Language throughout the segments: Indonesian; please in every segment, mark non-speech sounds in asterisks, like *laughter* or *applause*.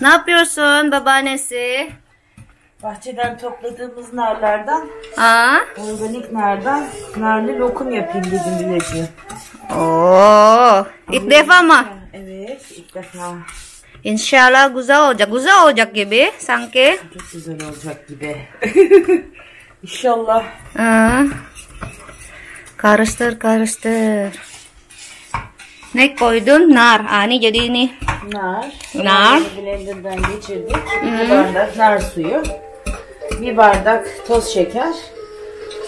Ne yapıyorsun babaannesi? Bahçeden topladığımız narlardan, Aa? organik nardan narlı lokum yapayım dedim Bileci. Oo, ilk defa mı? Evet, ilk defa. İnşallah güzel olacak. Güzel olacak gibi sanki. Çok güzel olacak gibi. *laughs* İnşallah. Aa. Karıştır karıştır. Ne koydun? Nar. Aa, ini jadi ini. Nar. Nar. Blender'dan geçirdik. Bir bardak nar suyu. Bir bardak toz şeker.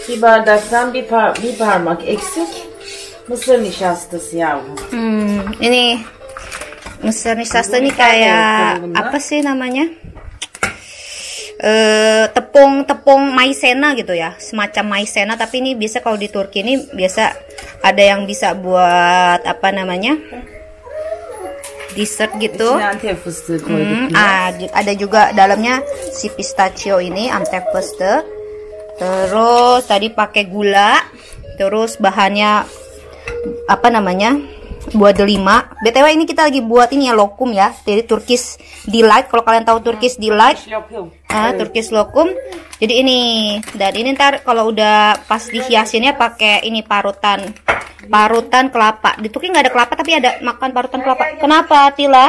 Bir bardaktan bir, par- bir parmak eksik. Mısır nişastası yavrum. Hmm, ini Mr. Nishasta ini kayak apa sih namanya? Eh tepung tepung maizena gitu ya, semacam maizena tapi ini biasa kalau di Turki ini biasa ada yang bisa buat apa namanya? dessert gitu. Hmm, ada juga dalamnya si pistachio ini antep fıstık. Terus tadi pakai gula. Terus bahannya apa namanya? Buat delima. BTW ini kita lagi buat ini ya lokum ya. Jadi Turkish delight. Kalau kalian tahu Turkish delight, ah, Turkish lokum. Jadi ini dan ini ntar kalau udah pas dihiasinnya pakai ini parutan parutan kelapa. Di Turki nggak ada kelapa tapi ada makan parutan kelapa. Kenapa Atila?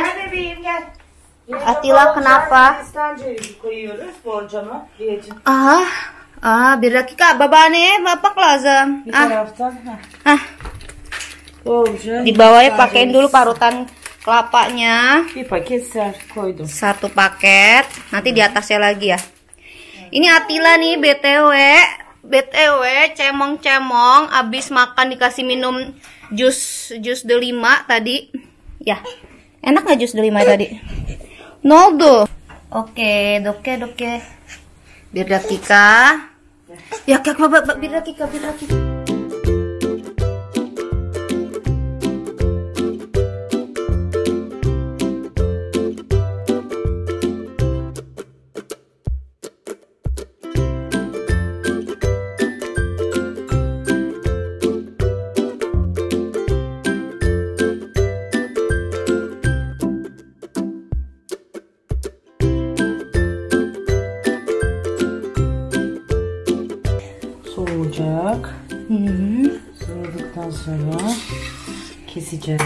Atilla kenapa? Ah, ah, bir dakika babaanne bapak lazım. Ah, ah, Di bawahnya pakein dulu parutan kelapanya. Satu paket, nanti di atasnya lagi ya. Ini Atila nih BTW, BTW cemong-cemong abis makan dikasih minum jus jus delima tadi. Ya. Enak nggak jus delima tadi? Noldo. Oke, doke doke. Bir dakika. Ya, kak, bapak, bir dakika, bir dakika. Hmm. Soğuduktan sonra keseceğiz.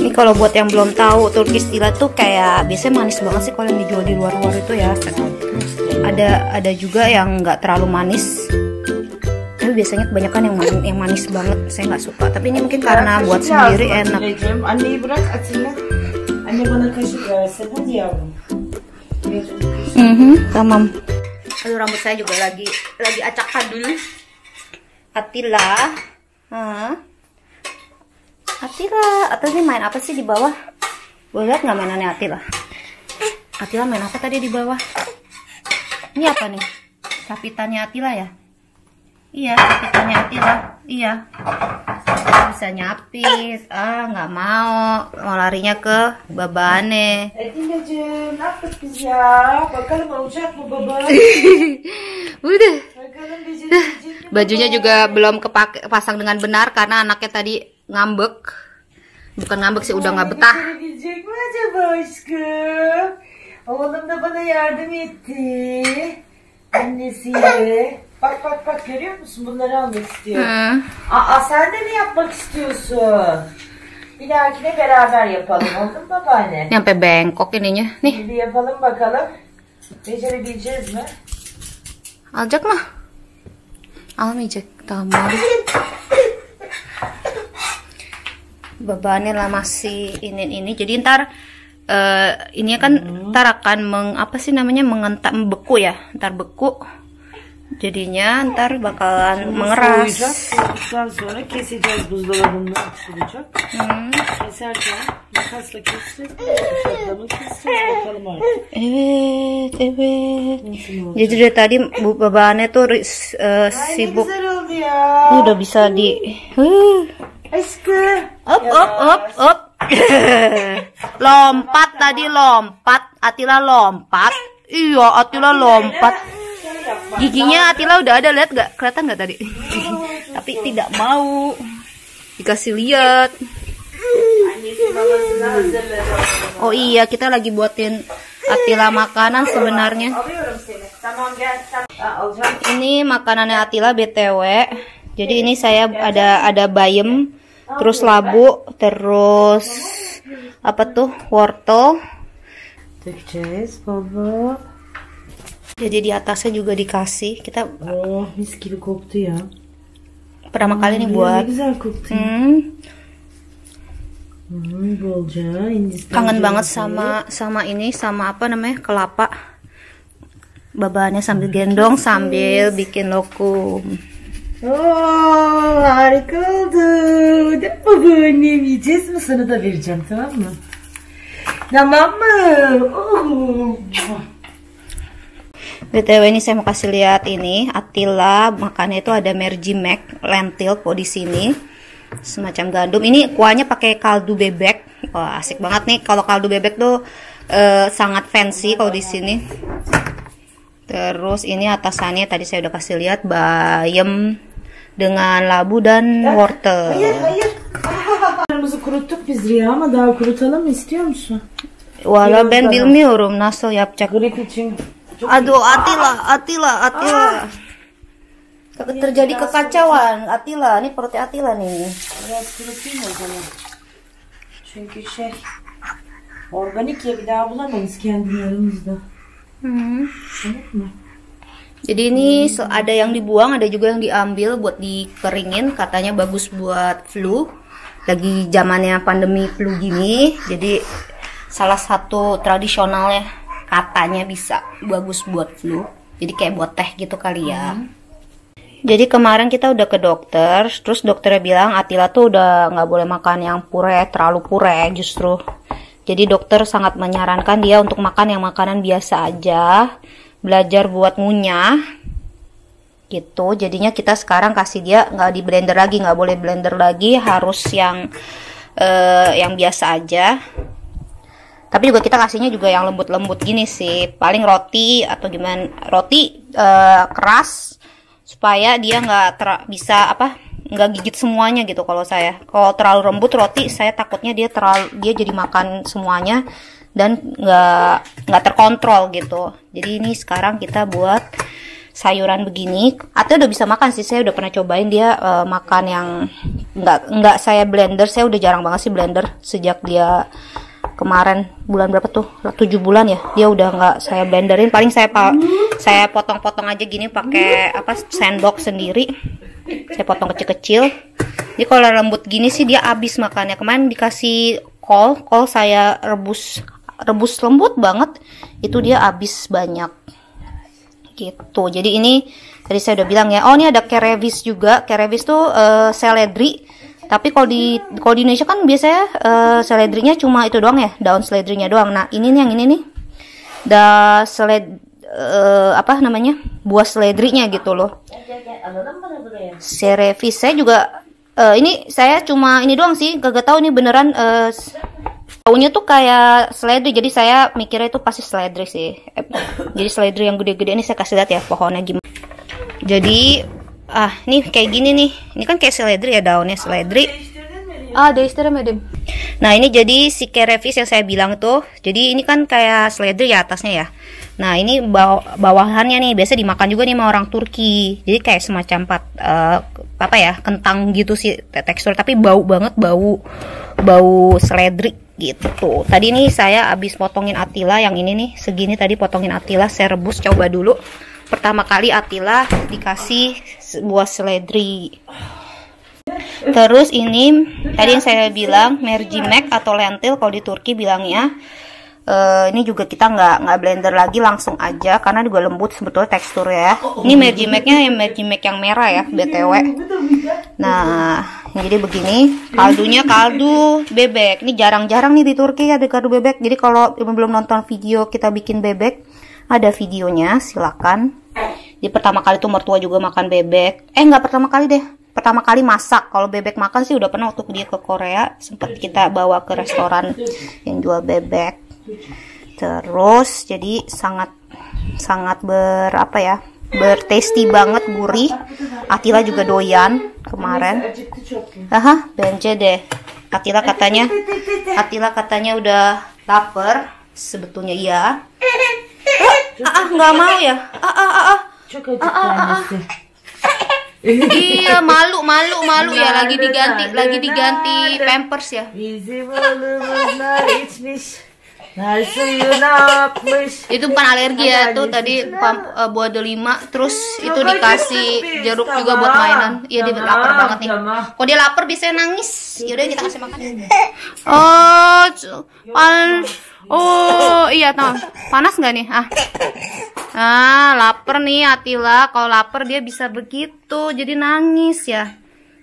Ini kalau buat yang belum tahu Turkish delight tuh kayak biasanya manis banget sih kalau yang dijual di luar-luar itu ya. Ada ada juga yang nggak terlalu manis. Tapi biasanya kebanyakan yang manis, yang manis banget saya nggak suka. Tapi ini mungkin karena buat sendiri enak. Anneyi bırak Atilla. Anne bana kaşık versin. Hadi yavrum. Mhm, tamam. Aduh rambut saya juga lagi lagi acakan dulu. Atila. Hah? Atila, atau ini main apa sih di bawah? Boleh lihat nggak mainannya Atila? Atila main apa tadi di bawah? Ini apa nih? Kapitannya Atila ya? Iya, kapitannya Atila. Iya. Bisa nyapis. Ah, nggak mau. Mau larinya ke babane. Ya? *laughs* Udah. Bajunya juga belum kepake pasang dengan benar karena anaknya tadi ngambek. Bukan ngambek sih, udah nggak betah. Oğlum da bana yardım etti. Annesiyle. Bak bak bak görüyor musun? Bunları almak istiyor. Hmm. Aa sen de mi yapmak istiyorsun? Bir dahakine beraber yapalım oldu mu babaanne? Ini sampai bengkok ininya. Nih, Bir yapalım bakalım. Becerebileceğiz mi? alacak mah? Almayacak. Tamam. Bebannya lah masih ini ini. Jadi ntar eh ini kan ntar akan meng apa sih namanya mengentak beku ya. Ntar beku. Jadinya ntar bakalan mengeras. Soğuduktan sonra keseceğiz buzdolabında açılacak. Hmm. Keserken makasla keseceğiz. Bıçakla mı keseceğiz bakalım artık. Evet, evet. Jadi dari tadi Bu Babaannya tuh Ay ne sibuk. oldu ya. udah bisa di. Up, up, up, up. lompat tadi lompat. Atila lompat. Iya, Atila lompat. Giginya Atila udah ada lihat gak? Kelihatan nggak tadi? *laughs* Tapi tidak mau. dikasih lihat. Oh iya, kita lagi buatin Atila makanan sebenarnya. Ini makanannya Atila BTW. Jadi ini saya ada ada bayam, terus labu, terus apa tuh? wortel. Dökeceğiz baba. Jadi di atasnya juga dikasih. Kita Oh mis gibi koktu ya. pertama kali nih Ne buat güzel koktu. hmm, Hmm, bolca. Kangen banget sama sama ini sama apa namanya kelapa. Babaannya sambil gendong sambil bikin lokum. Oo, harika oldu. Mi babaannem yiyeceğiz mi? Sana da vereceğim tamam mı? Tamam mı? Oh. BTW ini saya mau kasih lihat ini Attila makannya itu ada mercimek lentil kok di sini. Semacam gandum. Ini kuahnya pakai kaldu bebek. Wah asik banget nih. Kalau kaldu bebek tuh eh, sangat fancy kalau di sini. Terus ini atasannya tadi saya udah kasih lihat bayam dengan labu dan wortel. Hayır. Kırmızı kuruttuk biz Riya ama daha kurutalım istiyor musun? Valla ben bilmiyorum nasıl yapacak Grip için çok Aduh, Atila, Atila, Atila. Terjadi kekacauan, Atila. Ini perutnya Atila nih. Çünkü şey organik ya bir daha bulamayız kendi yerimizde. Hmm. Mı? Jadi ini ada yang dibuang, ada juga yang diambil buat dikeringin. Katanya bagus buat flu. Lagi zamannya pandemi flu gini, jadi salah satu tradisionalnya katanya bisa bagus buat flu. Jadi kayak buat teh gitu kali ya. Jadi kemarin kita udah ke dokter, terus dokternya bilang Atila tuh udah nggak boleh makan yang pure, terlalu pure justru. Jadi dokter sangat menyarankan dia untuk makan yang makanan biasa aja, belajar buat ngunyah, gitu. Jadinya kita sekarang kasih dia nggak di blender lagi, nggak boleh blender lagi, harus yang eh, yang biasa aja. Tapi juga kita kasihnya juga yang lembut-lembut gini sih, paling roti atau gimana, roti eh, keras supaya dia nggak ter- bisa apa nggak gigit semuanya gitu kalau saya. Kalau terlalu lembut roti saya takutnya dia terlalu dia jadi makan semuanya dan nggak nggak terkontrol gitu. Jadi ini sekarang kita buat sayuran begini. Atau udah bisa makan sih saya udah pernah cobain dia eh, makan yang nggak nggak saya blender. Saya udah jarang banget sih blender sejak dia kemarin bulan berapa tuh? Tujuh bulan ya? Dia udah nggak saya blenderin. Paling saya pa- saya potong-potong aja gini pakai apa sendok sendiri. Saya potong kecil-kecil. Jadi kalau lembut gini sih dia habis makannya. Kemarin dikasih kol. Kol saya rebus. Rebus lembut banget. Itu dia habis banyak. Gitu. Jadi ini tadi saya udah bilang ya. Oh ini ada kerevis juga. Kerevis tuh eh, seledri tapi kalau di kalau di Indonesia kan biasanya eh, seledrinya cuma itu doang ya daun seledrinya doang. Nah ini nih yang ini nih. Da seled eh, apa namanya? Buah seledrinya gitu loh. Serevis saya juga eh, ini saya cuma ini doang sih. Gak tahu nih beneran eh, Baunya tuh kayak seledri, jadi saya mikirnya itu pasti seledri sih. Jadi seledri yang gede-gede ini saya kasih lihat ya pohonnya gimana. Jadi ah nih kayak gini nih. Ini kan kayak seledri ya daunnya seledri. Ah, değiştiremedim. Nah, ini jadi si kerevis yang saya bilang tuh. Jadi ini kan kayak seledri ya atasnya ya. Nah, ini baw- bawahannya nih biasa dimakan juga nih sama orang Turki. Jadi kayak semacam pat, eh, apa ya, kentang gitu sih te- tekstur tapi bau banget bau bau seledri gitu. Tadi nih saya habis potongin Atila yang ini nih, segini tadi potongin Atila saya rebus coba dulu. Pertama kali Atila dikasih sebuah seledri. Terus ini tadi yang saya bilang mercimek atau lentil kalau di Turki bilangnya eh, ini juga kita nggak nggak blender lagi langsung aja karena juga lembut sebetulnya teksturnya ya. Ini mercimeknya yang mercimek yang merah ya btw. Nah jadi begini kaldunya kaldu bebek. Ini jarang-jarang nih di Turki ada kaldu bebek. Jadi kalau belum nonton video kita bikin bebek ada videonya silakan. Di pertama kali tuh mertua juga makan bebek. Eh nggak pertama kali deh. Pertama kali masak. Kalau bebek makan sih udah pernah waktu dia ke Korea. Sempat kita bawa ke restoran yang jual bebek. Terus jadi sangat sangat ber apa ya? bertasty banget gurih Atila juga doyan kemarin. Aha, bence deh. Atila katanya, Atila katanya udah lapar. Sebetulnya iya. Ah, ah, nggak mau ya? Ah, ah, ah, ah. Çok acıktı annesi. Iya, malu, malu, malu ya. Lagi diganti, lagi diganti pampers ya. Itu bukan alergi ya, tuh tadi pam, eh, buah delima, terus itu dikasih jeruk juga buat mainan. Iya dia lapar banget nih. Kok dia lapar bisa nangis. Yaudah kita kasih makan. *laughs* Oh, Oh, iya tahu. Panas nggak nih? Ah. Ah, lapar nih Atila. Kalau lapar dia bisa begitu, jadi nangis ya.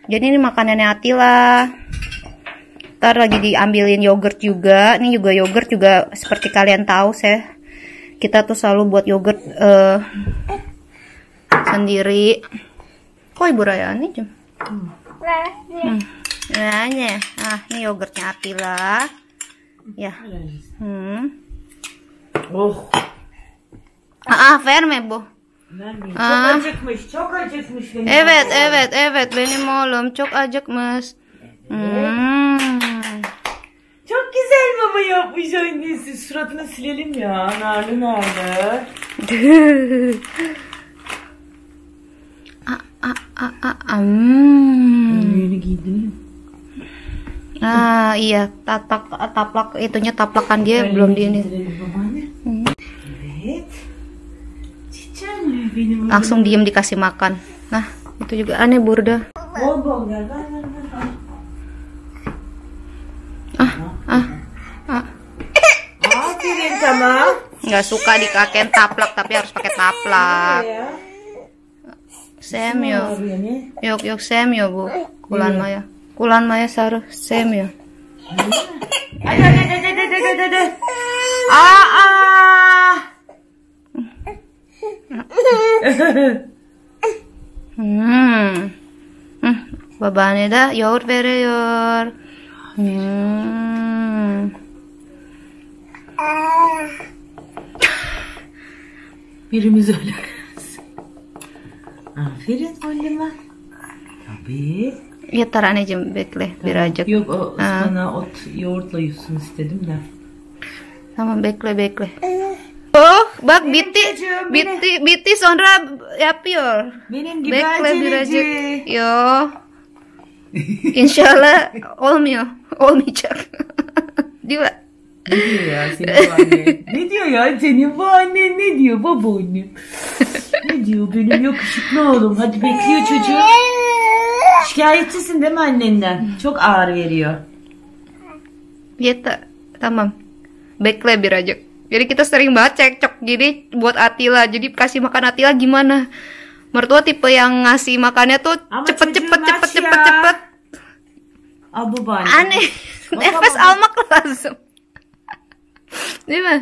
Jadi ini makanannya Atila. Ntar lagi diambilin yogurt juga. Ini juga yogurt juga seperti kalian tahu saya. Kita tuh selalu buat yogurt eh, sendiri. Kok Ibu Rayani jam? Hmm. Nah, ini. Nah, ini yogurtnya Atila. Ya. Hmm. Oh. Aa, verme bu. Vermeyin. Aa. Çok acıkmış, çok acıkmış benim. Evet, oğlum. evet, evet. Benim oğlum çok acıkmış. Hmm. Çok güzel mama yapmış annesi. Suratını silelim ya. Narlı narlı. Ah, ah, ah, ah, ah. Hmm. Önlüğünü giydin mi? Ah, iya, tapak taplak itunya taplakan dia belum di ini. Benim oğlum. Langsung diem dikasih makan. Nah, itu juga aneh ver. Ah, ah. Aferin tamam. Nggak suka dikaken taplak tapi harus pakai taplak. Ya. Semyo. Ağrıyor ne? Yok yok sevmiyor bu kullanmaya. Kullanmaya sarı sevmiyor. Hadi hadi hadi hadi hadi hadi hadi. Aa! Hmm. Hmm. Babaanne de yoğurt veriyor. Hmm. Birimiz öyle. Aferin anneme. Tabii. Yeter anneciğim bekle birazcık. Yok o Ha. sana ot yoğurtla yusun istedim de. Tamam bekle bekle. Oh bak bitti çocuğum, bitti bitti sonra yapıyor. Benim gibi Bekle birazcık. aceleci. Yo. İnşallah olmuyor. Olmayacak. *laughs* Değil mi? Ne diyor ya senin bu annen? ne diyor ya senin bu annen ne diyor babaannem? *laughs* ne diyor benim yakışıklı oğlum? Hadi bekliyor çocuk. Şikayetçisin değil mi annenden? Çok ağır veriyor. Yeter. Tamam. Bekle birazcık. Jadi kita sering banget cekcok gini buat Atila. Jadi kasih makan Atila gimana? Mertua tipe yang ngasih makannya tuh cepet cepet cepet cepet cepet. Al babaanne. Aneh. *laughs* Nefes almak. Değil mi?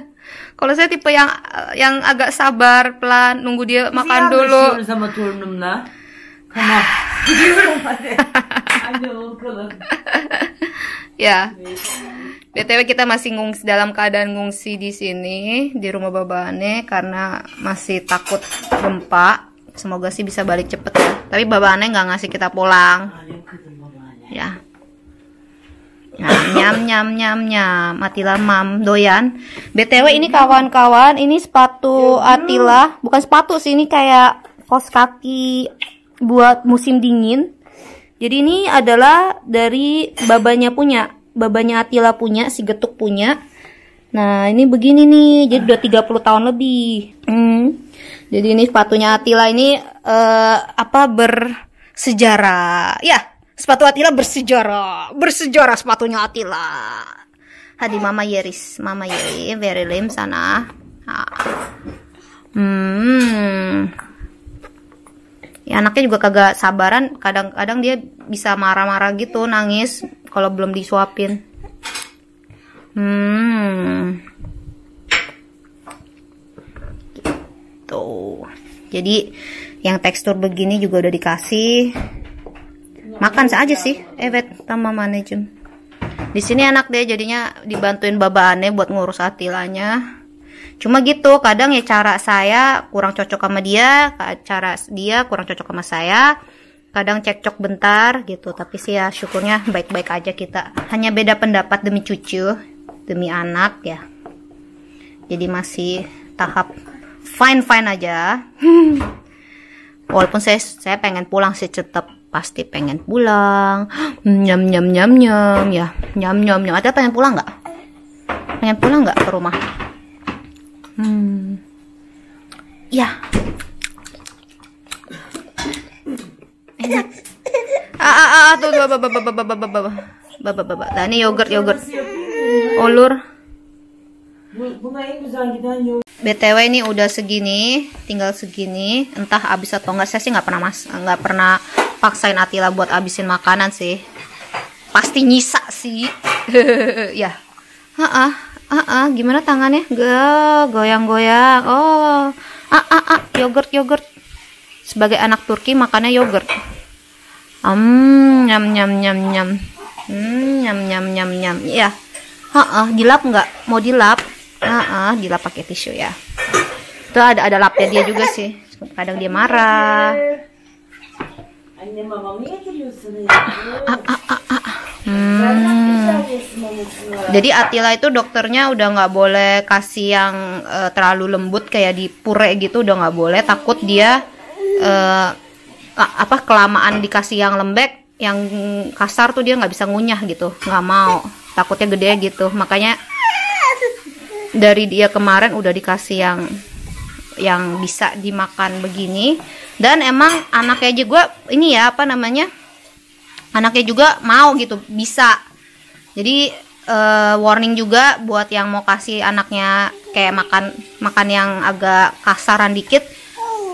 Kalau saya tipe yang yang agak sabar, pelan, nunggu dia makan dulu. *laughs* Ya. BTW kita masih ngungsi dalam keadaan ngungsi di sini di rumah Babane karena masih takut gempa. Semoga sih bisa balik cepet ya. Tapi Babane nggak ngasih kita pulang. Ya. Nyam nyam nyam nyam nyam. Atila mam doyan. BTW ini kawan-kawan, ini sepatu Atila, bukan sepatu sih ini kayak kos kaki buat musim dingin. Jadi ini adalah dari babanya punya, babanya Atila punya, si Getuk punya. Nah, ini begini nih, jadi udah 30 tahun lebih. Hmm. Jadi ini sepatunya Atila ini eh, apa bersejarah. Ya, sepatu Atila bersejarah. Bersejarah sepatunya Atila. Hadi Mama Yeris, Mama Yeri, verelim sana. Ah. Hmm. Ya anaknya juga kagak sabaran, kadang-kadang dia bisa marah-marah gitu, nangis kalau belum disuapin. Hmm. Tuh. Jadi yang tekstur begini juga udah dikasih. Makan saja sih, evet sama manajem. Di sini enak deh jadinya dibantuin baba aneh buat ngurus atilanya. Cuma gitu kadang ya cara saya kurang cocok sama dia cara dia kurang cocok sama saya kadang cekcok bentar gitu. Tapi sih ya syukurnya baik-baik aja kita. Hanya beda pendapat demi cucu demi anak ya. Jadi masih tahap fine fine aja. *laughs* Walaupun saya saya pengen pulang sih tetap pasti pengen pulang. *gasps* Nyam nyam nyam nyam ya. Nyam nyam nyam. Ada pengen pulang nggak? Pengen pulang nggak ke rumah Hmm. Ya. Enak. Ah, ah, ah, tuh, baba, baba, baba, baba, baba, baba, baba. Nah, ini yogurt, yogurt. Olur. BTW ini udah segini, tinggal segini. Entah habis atau enggak, saya sih nggak pernah mas, nggak pernah paksain Atila buat habisin makanan sih. Pasti nyisa sih. ya. Heeh ah ah gimana tangannya? Go, goyang-goyang. Oh. Ah ah ah yogurt yogurt. Sebagai anak Turki makannya yogurt. Um nyam nyam nyam nyam. Hmm, nyam nyam nyam nyam. Ya ah ah dilap nggak? Mau dilap? Ah ah dilap pakai tisu ya. Itu ada ada lapnya dia juga sih. Kadang dia marah. Anne getiriyorsun. ah, ah, ah, ah. Hmm. Jadi Atila itu dokternya udah nggak boleh kasih yang uh, terlalu lembut kayak di pure gitu udah nggak boleh. Takut dia uh, apa kelamaan dikasih yang lembek yang kasar tuh dia nggak bisa ngunyah gitu. Nggak mau. Takutnya gede gitu. Makanya dari dia kemarin udah dikasih yang yang bisa dimakan begini. Dan emang anaknya gue ini ya apa namanya anaknya juga mau gitu bisa jadi uh, warning juga buat yang mau kasih anaknya kayak makan makan yang agak kasaran dikit.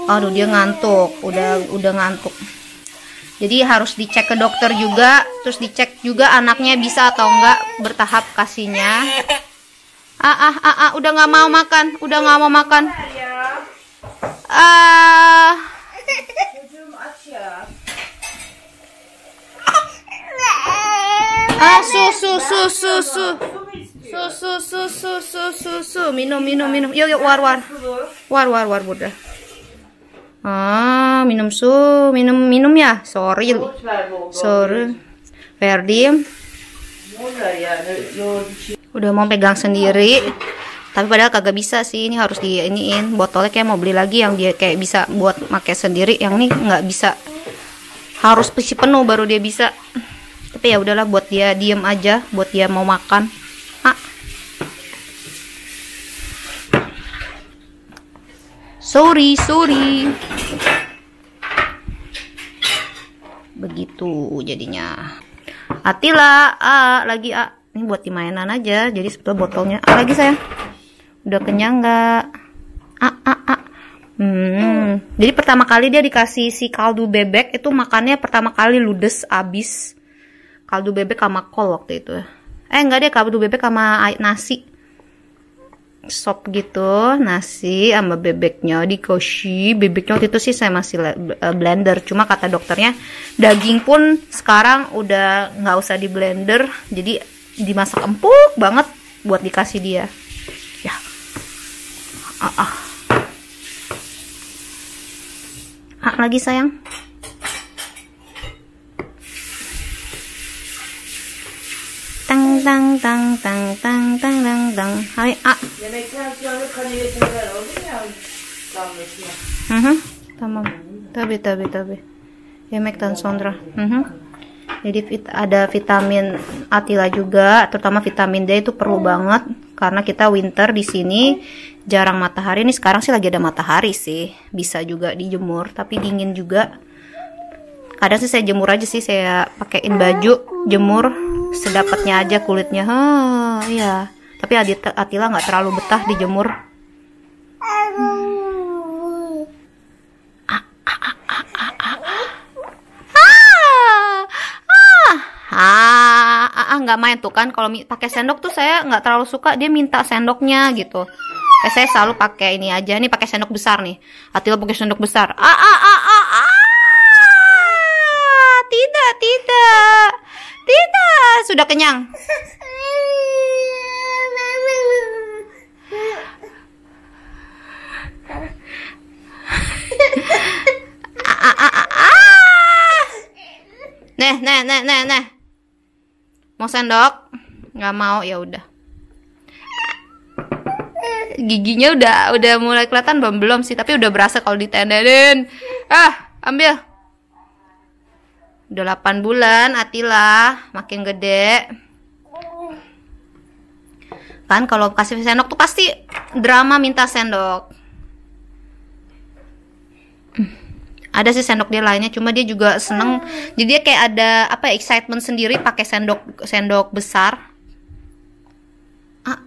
Aduh dia ngantuk. Udah udah ngantuk. Jadi harus dicek ke dokter juga. Terus dicek juga anaknya bisa atau enggak bertahap kasihnya. Ah ah ah, ah udah nggak mau makan. Udah nggak mau makan. Ah Ah, susu, susu, susu. Susu, susu, susu, susu. Minum, minum, minum. Yuk, yuk, war, war. War, war, war, Bunda. Ah, minum su, minum, minum ya. Sorry. Sorry. Verdi. Udah mau pegang sendiri. Tapi padahal kagak bisa sih. Ini harus di iniin. Botolnya kayak mau beli lagi yang dia kayak bisa buat pakai sendiri. Yang ini nggak bisa. Harus pesi penuh baru dia bisa ya udahlah buat dia diem aja buat dia mau makan. Ah. sorry sorry. Begitu jadinya. Atila ah lagi ah ini buat di mainan aja jadi sebetulnya botolnya ah lagi sayang. Udah kenyang nggak? Ah ah ah Hmm. Jadi pertama kali dia dikasih si kaldu bebek itu makannya pertama kali ludes abis kaldu bebek sama kol waktu itu. Eh enggak deh kaldu bebek sama nasi. Sop gitu nasi sama bebeknya dikoshi. Bebeknya waktu itu sih saya masih eh, blender. Cuma kata dokternya daging pun sekarang udah nggak usah di blender. Jadi dimasak empuk banget buat dikasih dia. Ya. Ah, ah. ah lagi sayang tang tang tang tang tang tang tang tang hai ah Yemekten sonra kanalizasyonlar oldu ya damlasına. Hı hı. Tamam. Yemekten sonra. Hı hı. Jadi ada vitamin Atila juga, terutama vitamin D itu perlu banget karena kita winter di sini jarang matahari. Ini sekarang sih lagi ada matahari sih, bisa juga dijemur, tapi dingin juga. Kadang sih saya jemur aja sih, saya pakaiin baju jemur sedapatnya aja kulitnya. Ha iya. Tapi Adita, Atila nggak terlalu betah dijemur ah nggak main tuh kan. Kalau pakai sendok tuh saya nggak terlalu suka. Dia minta sendoknya gitu. Eh, saya selalu pakai ini aja. Nih pakai sendok besar nih. Atila pakai sendok besar. Ah ah ah ah ah sudah kenyang? Nah, nah, nah, nah, nah. Mau sendok? Nggak mau ya udah. Giginya udah udah mulai kelihatan belum belum sih, tapi udah berasa kalau ditendelin. Ah, ambil. Udah 8 bulan, Atila makin gede. Kan kalau kasih sendok tuh pasti drama minta sendok. ada sih sendok dia lainnya cuma dia juga seneng jadi dia kayak ada apa ya excitement sendiri pakai sendok sendok besar ah.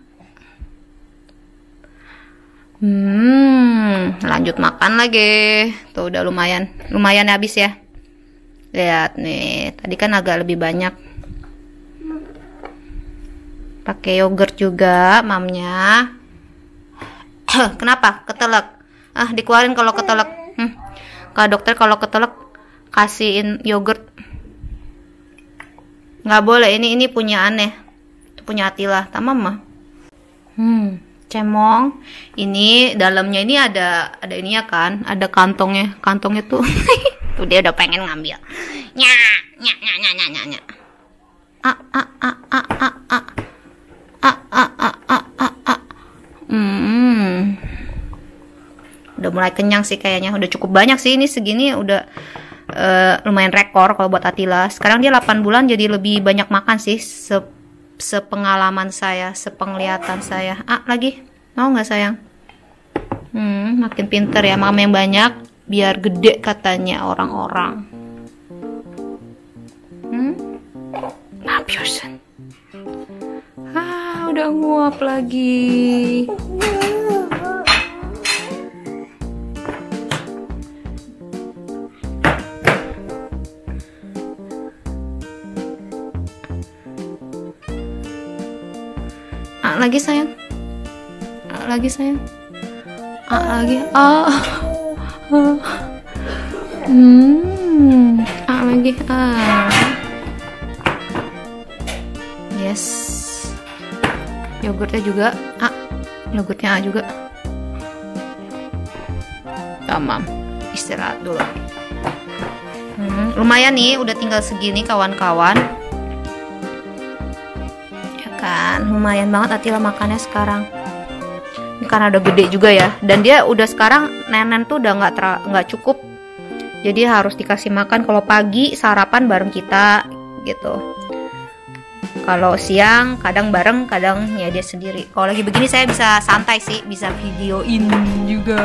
hmm lanjut makan lagi tuh udah lumayan lumayan habis ya lihat nih tadi kan agak lebih banyak. Pakai yogurt juga mamnya. *clears throat* Kenapa? Ketelak. Ah dikeluarin kalau ketelak. Hmm. Kata dokter kalau ketelek kasihin yogurt. Nggak boleh ini ini punya aneh. Punya Atila tamam mah hmm cemong. Ini dalamnya ini ada ada ini ya kan ada kantongnya. Kantongnya tuh *laughs* tuh dia udah pengen ngambil. Nya nya nya nya nya nya nya. A a a a a a. A a a a a a. Hmm. Udah mulai kenyang sih kayaknya. Udah cukup banyak sih. Ini segini udah uh, lumayan rekor kalau buat Atila sekarang dia 8 bulan jadi lebih banyak makan sih. Se sepengalaman saya sepenglihatan saya. Ah lagi. Mau nggak sayang? Hmm makin pinter ya. Makan yang banyak biar gede katanya orang-orang. Hmm? Yourself ah udah nguap lagi. Lagi sayang. A lagi sayang. A lagi. A hmm. A lagi A yes. Yogurtnya juga A yogurtnya A juga. Tamam. Istirahat dulu. Hmm, lumayan nih udah tinggal segini kawan-kawan. Kan? Lumayan banget Atila makannya sekarang karena udah gede juga ya. Dan dia udah sekarang nenen tuh udah nggak nggak cukup. Jadi harus dikasih makan kalau pagi sarapan bareng kita gitu. Kalau siang kadang bareng kadang ya dia sendiri. Kalau lagi begini saya bisa santai sih bisa videoin juga.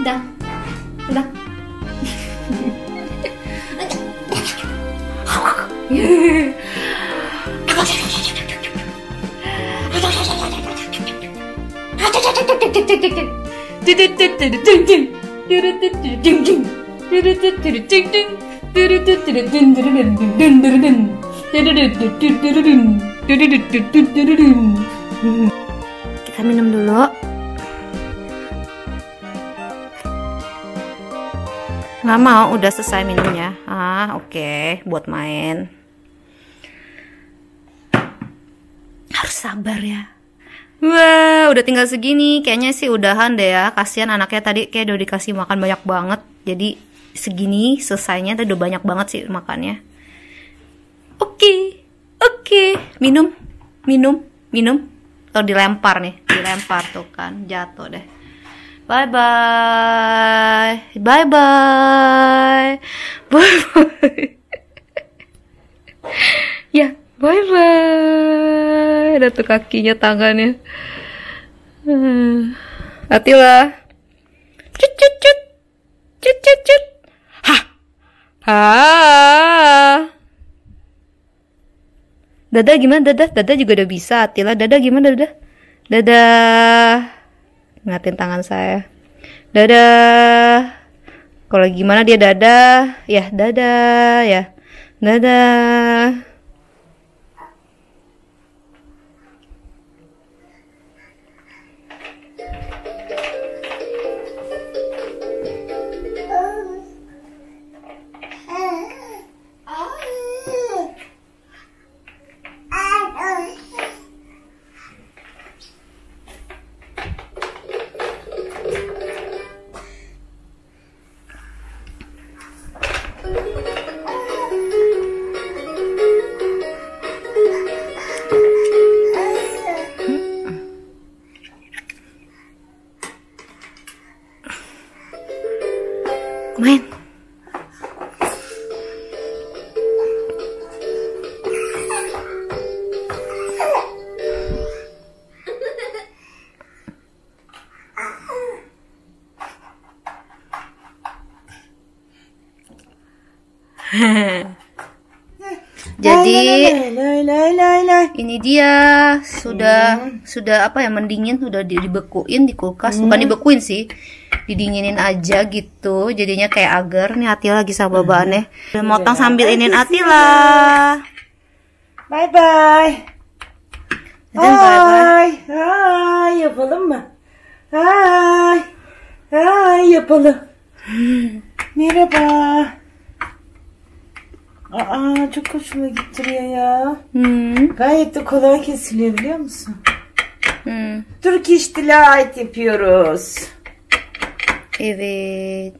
Udah. Udah Kita minum dulu. Nggak mau, udah selesai minumnya. Ah, oke, okay. buat main. Harus sabar ya. Wah, udah tinggal segini. Kayaknya sih udahan deh ya. Kasihan anaknya tadi kayak udah dikasih makan banyak banget. Jadi segini selesainya tadi udah banyak banget sih makannya. Oke, okay. oke. Okay. Minum, minum, minum. Oh dilempar nih, dilempar tuh kan, jatuh deh. Bye bye, bye bye, bye bye. *laughs* ya, bye bye. Ada tuh kakinya tangannya. Atila. Cut cut cut. Cut cut cut. Hah. Hah. Dada gimana Dada? Dada juga udah bisa Atila. Dada gimana Dada? Dada. Ngatin tangan saya. Dada. Kalau gimana dia dada? Ya, dada ya. Dada. Ini dia sudah sudah apa ya mendingin sudah di- dibekuin di kulkas bukan dibekuin sih didinginin aja gitu jadinya kayak agar nih Atila lagi sama babaannya udah motong sambil inin Atila Bye bye. Neden bay bay. Ay, ay yapalım mı? Ay, ay yapalım. Merhaba. Aa çok hoşuma gittiriyor ya. hmm, Gayet de kolay kesiliyor biliyor musun? hmm. Turkish Delight yapıyoruz. evet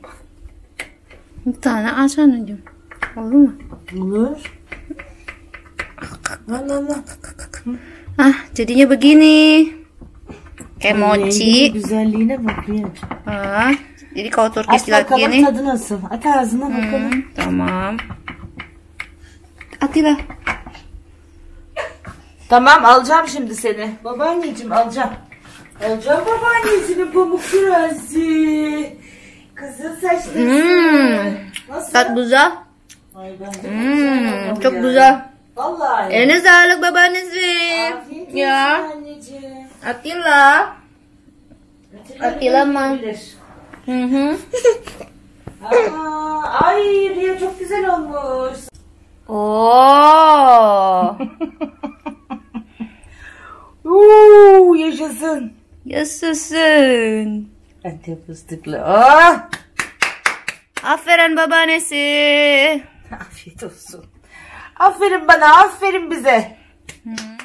bir tane aç anneciğim olur mu? Olur. Al al al. ah jadinya begini mochi Güzelliğine bak Rüya. ah, jadi kalau Turkish Aç delight bakalım gini tadı nasıl. At ağzına bakalım. Hmm, tamam. Atilla. Tamam alacağım şimdi seni. Babaanneciğim alacağım. Alacağım babaannesinin pamuk prensi. Kızıl saçlısı. Hmm. Nasıl? Tat güzel. Ay bence Hmm, oldu çok ya. güzel. Vallahi. Eline sağlık babaannesi. Afiyet olsun Ya. anneciğim. Atilla. Atilla Atilla mı? bilir. Hı hı. *laughs* Aa, ay Riya çok güzel olmuş. Oo. *laughs* Uuu yaşasın. Yaşasın. Antep fıstıklı. Ah. Aferin babaannesi. Afiyet olsun. Aferin bana, aferin bize. Hmm.